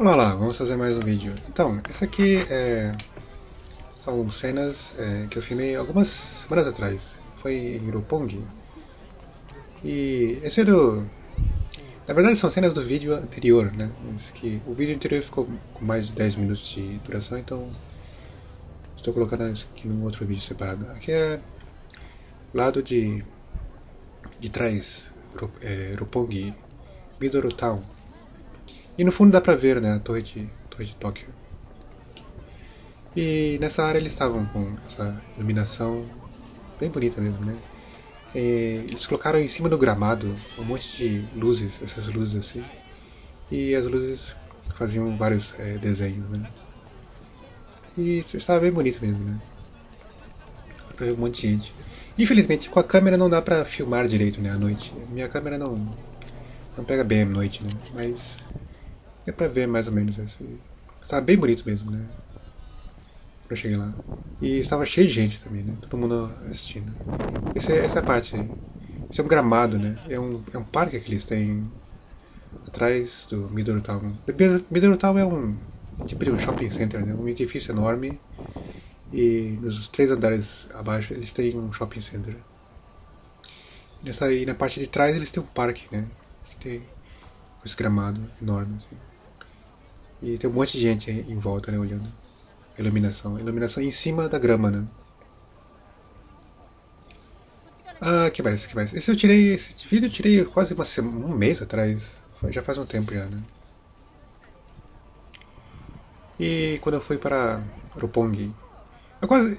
Olá, vamos fazer mais um vídeo. Então, essa aqui é... são cenas é, que eu filmei algumas semanas atrás. Foi em Roppongi. E esse é do... Na verdade são cenas do vídeo anterior, né? Que o vídeo anterior ficou com mais de 10 minutos de duração, então... Estou colocando aqui num outro vídeo separado. Aqui é... lado de... de trás, é, Roppongi, Midori Town. E no fundo dá pra ver né, a torre de, torre de Tóquio. E nessa área eles estavam com essa iluminação bem bonita mesmo, né? E eles colocaram em cima do gramado um monte de luzes, essas luzes assim. E as luzes faziam vários é, desenhos, né? E estava bem bonito mesmo, né? Foi um monte de gente. Infelizmente, com a câmera não dá pra filmar direito, né, à noite. Minha câmera não, não pega bem à noite, né? Mas é pra ver mais ou menos esse. Estava bem bonito mesmo, né? Quando eu cheguei lá. E estava cheio de gente também, né? Todo mundo assistindo. Esse, é, essa é a parte. Esse é um gramado, né? É um, é um parque que eles têm atrás do Midori Town. Midori Town é um tipo de um shopping center, né? Um edifício enorme. E nos três andares abaixo eles têm um shopping center. Nessa aí, na parte de trás eles têm um parque, né? Que tem esse gramado enorme, assim. E tem um monte de gente em volta, né, olhando. Iluminação. Iluminação em cima da grama, né? Ah, que mais, que mais. Esse eu tirei, esse vídeo eu tirei quase uma semana, um mês atrás. Já faz um tempo já, né? E quando eu fui para Roppongi, eu quase,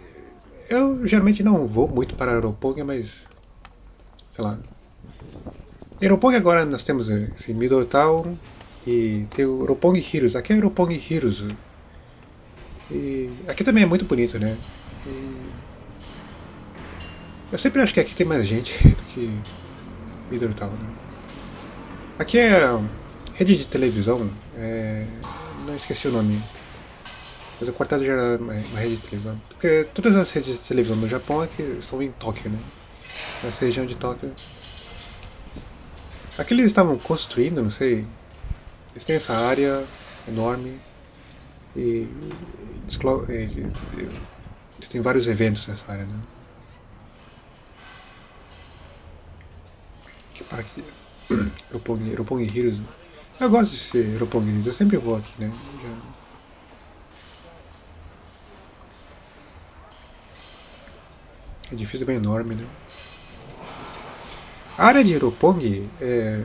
eu geralmente não vou muito para Roppongi, mas sei lá. Em Roppongi agora nós temos esse Middle Town, e tem o Roppongi Heroes. Aqui é Roppongi Heroes. E aqui também é muito bonito, né? E eu sempre acho que aqui tem mais gente do que Middle Town, né? Aqui é rede de televisão. É... Não esqueci o nome. Mas o quartado já era uma rede de televisão. Porque todas as redes de televisão no Japão aqui estão em Tóquio, né? Nessa região de Tóquio. Aqui eles estavam construindo, não sei, eles têm essa área enorme e eles têm vários eventos nessa área, né? Que parque Roppongi, Roppongi Heroes. Eu gosto de ser Roppongi Heroes, eu sempre vou aqui, né? Já... O edifício é bem enorme, né? A área de Roppongi é...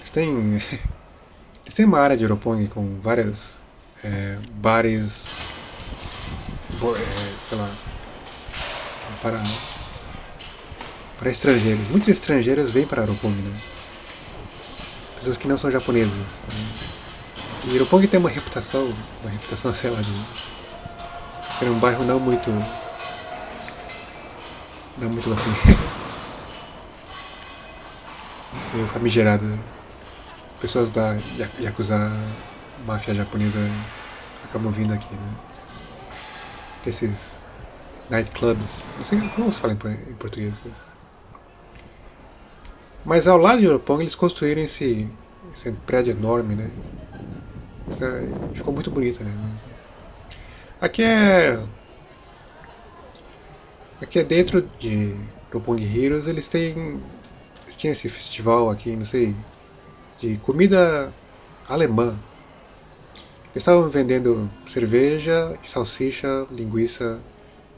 Eles têm Eles uma área de Roppongi com várias é, bares, é, sei lá, para, para estrangeiros. Muitos estrangeiros vêm para Roppongi, né? Pessoas que não são japonesas. Né? E Roppongi tem uma reputação, uma reputação, sei lá, de ser um bairro não muito, não muito assim, meio famigerado. Né? Pessoas da Yakuza máfia japonesa acabam vindo aqui, né? Desses nightclubs, não sei como se fala em português. Mas ao lado de Europong eles construíram esse, esse prédio enorme, né? É, ficou muito bonito, né? Aqui é aqui é dentro de Roppongi Heroes, eles têm eles tinham esse festival aqui, não sei de comida alemã. Eles estavam vendendo cerveja, salsicha, linguiça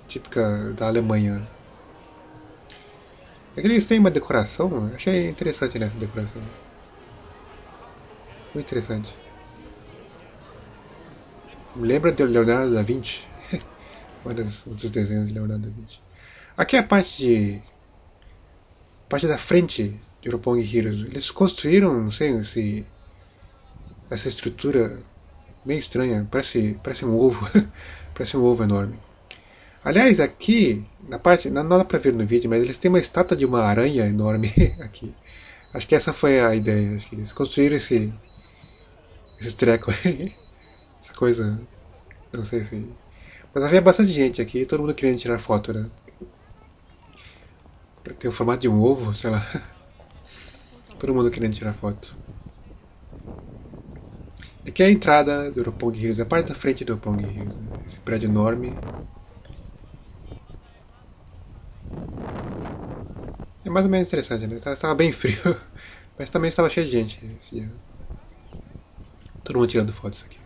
típica da Alemanha. É que eles têm uma decoração, achei interessante nessa decoração. Muito interessante. Lembra de Leonardo da Vinci. um dos desenhos de Leonardo da Vinci. Aqui é a parte de. parte da frente Europong Heroes. Eles construíram, não sei, esse, essa estrutura meio estranha, parece, parece um ovo, parece um ovo enorme. Aliás, aqui, na parte, não dá pra ver no vídeo, mas eles têm uma estátua de uma aranha enorme aqui. Acho que essa foi a ideia, acho que eles construíram esse, esse treco aí, essa coisa, não sei se... Mas havia bastante gente aqui, todo mundo querendo tirar foto, né? Tem o formato de um ovo, sei lá. Todo mundo querendo tirar foto. Aqui é a entrada do Roppongi Hills, a parte da frente do Roppongi Hills. Né? Esse prédio enorme. É mais ou menos interessante, né? Estava bem frio, mas também estava cheio de gente esse dia. Todo mundo tirando fotos aqui.